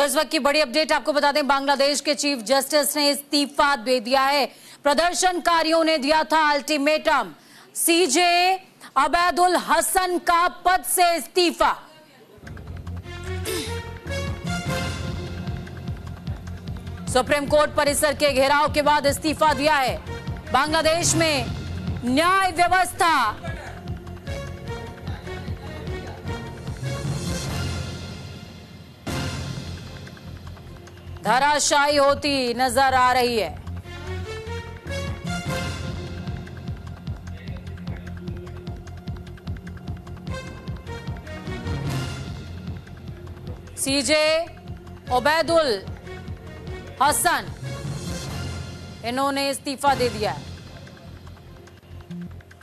तो इस वक्त की बड़ी अपडेट आपको बता दें, बांग्लादेश के चीफ जस्टिस ने इस्तीफा दे दिया है। प्रदर्शनकारियों ने दिया था अल्टीमेटम। सीजे अबैदुल हसन का पद से इस्तीफा। सुप्रीम कोर्ट परिसर के घेराव के बाद इस्तीफा दिया है। बांग्लादेश में न्याय व्यवस्था धराशायी होती नज़र आ रही है। सीजे ओबैदुल हसन इन्होंने इस्तीफा दे दिया है।